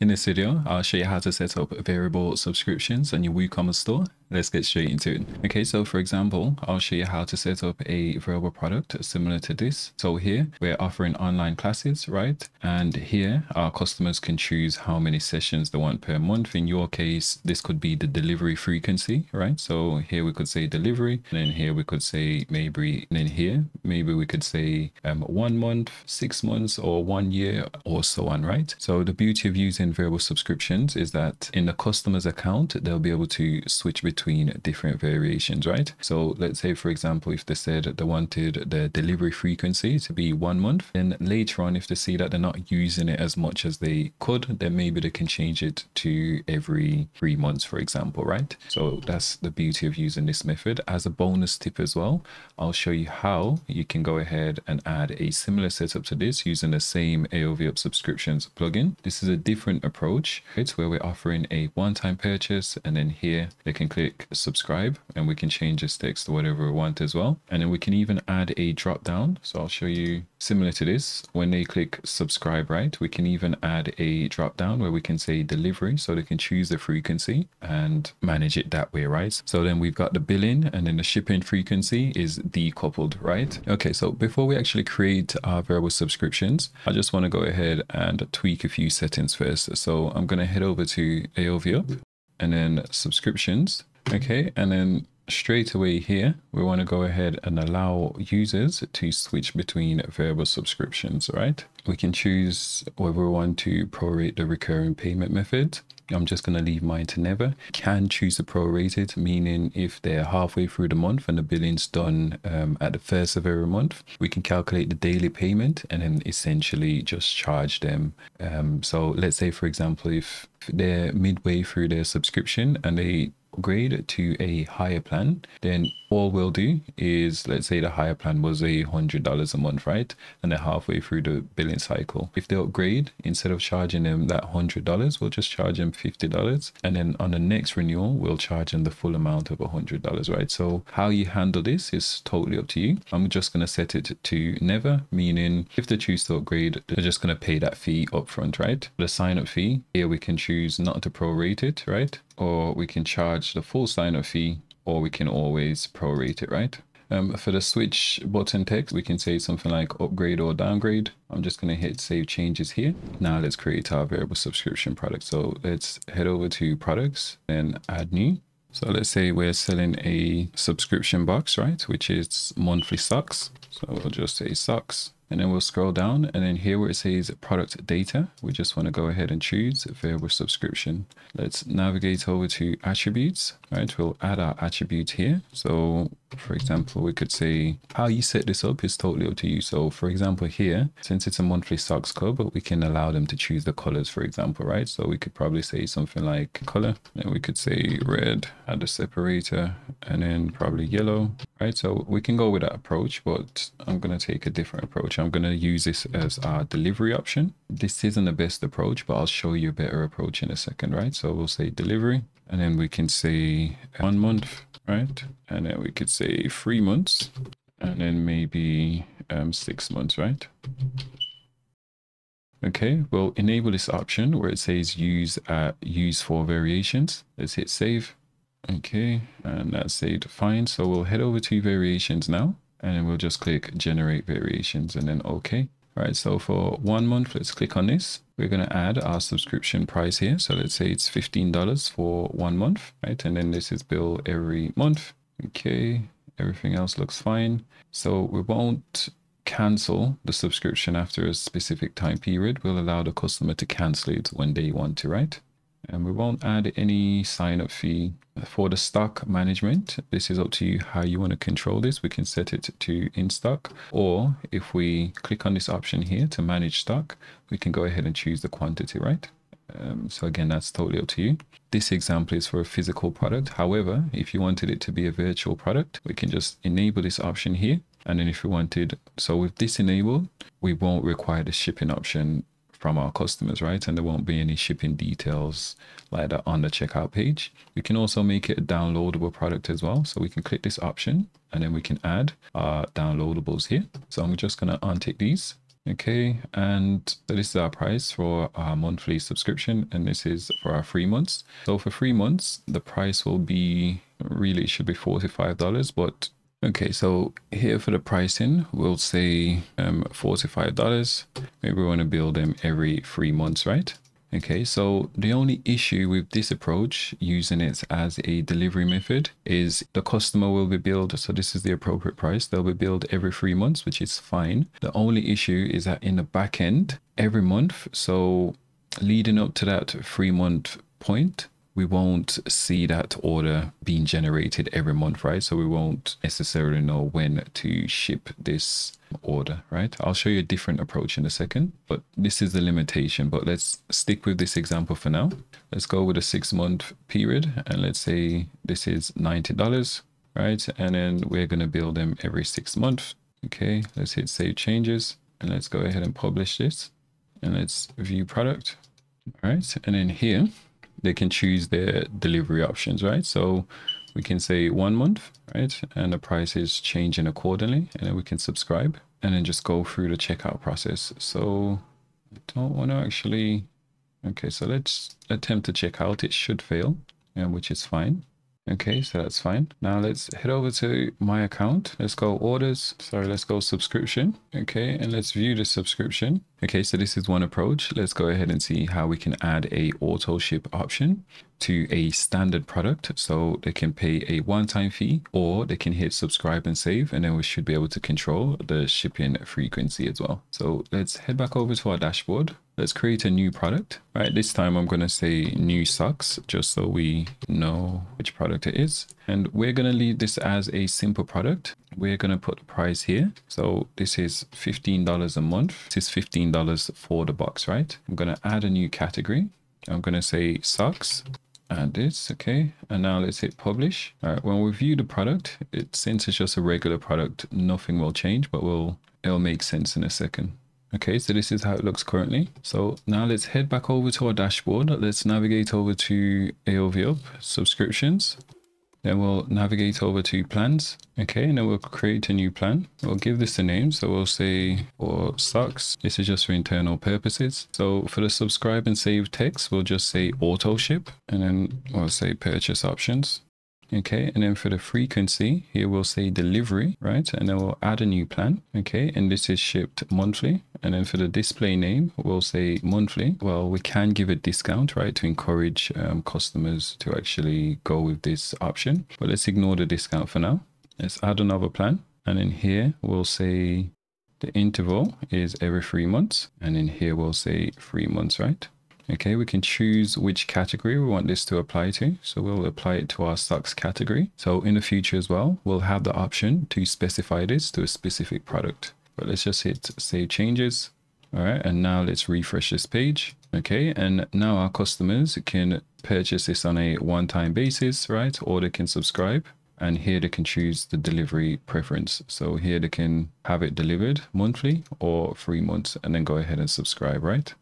In this video, I'll show you how to set up variable subscriptions on your WooCommerce store. Let's get straight into it. Okay, so for example, I'll show you how to set up a variable product similar to this. So here we're offering online classes, right? And here our customers can choose how many sessions they want per month. In your case, this could be the delivery frequency, right? So here we could say delivery, and then here we could say maybe, and then here, maybe we could say um, one month, six months, or one year, or so on, right? So the beauty of using variable subscriptions is that in the customer's account, they'll be able to switch between between different variations, right? So let's say, for example, if they said they wanted the delivery frequency to be one month, then later on, if they see that they're not using it as much as they could, then maybe they can change it to every three months, for example, right? So that's the beauty of using this method. As a bonus tip as well, I'll show you how you can go ahead and add a similar setup to this using the same AOV Up subscriptions plugin. This is a different approach. It's where we're offering a one-time purchase and then here they can click click subscribe and we can change this text to whatever we want as well. And then we can even add a drop down. So I'll show you similar to this. When they click subscribe, right, we can even add a drop down where we can say delivery. So they can choose the frequency and manage it that way, right? So then we've got the billing and then the shipping frequency is decoupled, right? Okay, so before we actually create our variable subscriptions, I just want to go ahead and tweak a few settings first. So I'm going to head over to AOV up and then subscriptions Okay, and then straight away here, we want to go ahead and allow users to switch between variable subscriptions, right? We can choose whether we want to prorate the recurring payment method. I'm just going to leave mine to never. Can choose the prorated, meaning if they're halfway through the month and the billing's done um, at the first of every month, we can calculate the daily payment and then essentially just charge them. Um, so let's say, for example, if they're midway through their subscription and they upgrade to a higher plan, then all we'll do is let's say the higher plan was a hundred dollars a month, right? And they're halfway through the billing cycle. If they upgrade, instead of charging them that hundred dollars, we'll just charge them fifty dollars. And then on the next renewal, we'll charge them the full amount of a hundred dollars, right? So how you handle this is totally up to you. I'm just gonna set it to never, meaning if they choose to upgrade, they're just gonna pay that fee upfront, right? The sign up fee, here we can choose not to prorate it, right? Or we can charge the full sign-up fee, or we can always prorate it, right? Um, for the switch button text, we can say something like upgrade or downgrade. I'm just going to hit save changes here. Now let's create our variable subscription product. So let's head over to products and add new. So let's say we're selling a subscription box, right? Which is monthly socks. So we'll just say socks and then we'll scroll down and then here where it says product data, we just want to go ahead and choose variable subscription. Let's navigate over to attributes, right? We'll add our attribute here. So for example, we could say how you set this up is totally up to you. So for example, here, since it's a monthly socks club, we can allow them to choose the colors, for example, right? So we could probably say something like color, and we could say red, add a separator, and then probably yellow, right? So we can go with that approach, but I'm going to take a different approach. I'm going to use this as our delivery option. This isn't the best approach, but I'll show you a better approach in a second, right? So we'll say delivery, and then we can say one month, right? And then we could say three months, and then maybe um, six months, right? Okay, we'll enable this option where it says use uh, use for variations. Let's hit save. Okay, and that's saved fine. So we'll head over to variations now, and then we'll just click generate variations and then okay. All right, so for one month, let's click on this. We're going to add our subscription price here. So let's say it's $15 for one month, right? And then this is bill every month. Okay, everything else looks fine. So we won't cancel the subscription after a specific time period. We'll allow the customer to cancel it when they want to, right? And we won't add any sign up fee. For the stock management this is up to you how you want to control this. We can set it to in stock or if we click on this option here to manage stock we can go ahead and choose the quantity right? Um, so again that's totally up to you. This example is for a physical product. However if you wanted it to be a virtual product we can just enable this option here. And then if we wanted so with this enabled we won't require the shipping option from our customers, right? And there won't be any shipping details like that on the checkout page. We can also make it a downloadable product as well. So we can click this option and then we can add our downloadables here. So I'm just going to untick these Okay, and so this is our price for our monthly subscription, and this is for our three months. So for three months, the price will be really it should be $45, but okay, so here for the pricing, we'll say um, $45. Maybe we want to build them every three months, right? Okay, so the only issue with this approach, using it as a delivery method, is the customer will be billed. So this is the appropriate price. They'll be billed every three months, which is fine. The only issue is that in the back end, every month, so leading up to that three month point, we won't see that order being generated every month, right? So we won't necessarily know when to ship this order, right? I'll show you a different approach in a second, but this is the limitation. But let's stick with this example for now. Let's go with a six month period and let's say this is $90, right? And then we're going to build them every six months. Okay, let's hit save changes and let's go ahead and publish this and let's view product. All right, and then here they can choose their delivery options, right? So we can say one month, right? And the price is changing accordingly. And then we can subscribe and then just go through the checkout process. So I don't want to actually, okay, so let's attempt to check out. It should fail, yeah, which is fine. Okay, so that's fine. Now let's head over to my account. Let's go orders. Sorry, let's go subscription. Okay, and let's view the subscription. Okay, so this is one approach. Let's go ahead and see how we can add a auto ship option to a standard product. So they can pay a one-time fee or they can hit subscribe and save and then we should be able to control the shipping frequency as well. So let's head back over to our dashboard. Let's create a new product. Right, this time I'm going to say new socks just so we know which product it is. And we're going to leave this as a simple product. We're going to put the price here. So this is $15 a month. This is $15 for the box, right? I'm going to add a new category. I'm going to say socks add this okay and now let's hit publish all right when we view the product it since it's just a regular product nothing will change but we'll it'll make sense in a second Okay, so this is how it looks currently. So now let's head back over to our dashboard. Let's navigate over to AOV Up subscriptions. Then we'll navigate over to plans. Okay, and then we'll create a new plan. We'll give this a name. So we'll say for socks. This is just for internal purposes. So for the subscribe and save text, we'll just say auto ship and then we'll say purchase options. Okay, and then for the frequency, here we'll say delivery, right? And then we'll add a new plan. Okay, and this is shipped monthly. And then for the display name, we'll say monthly. Well, we can give a discount, right? To encourage um, customers to actually go with this option. But let's ignore the discount for now. Let's add another plan. And in here, we'll say the interval is every three months. And in here, we'll say three months, right? Okay, we can choose which category we want this to apply to. So we'll apply it to our stocks category. So in the future as well, we'll have the option to specify this to a specific product. But let's just hit save changes. All right, and now let's refresh this page. Okay, and now our customers can purchase this on a one-time basis, right? Or they can subscribe and here they can choose the delivery preference. So here they can have it delivered monthly or three months and then go ahead and subscribe, right?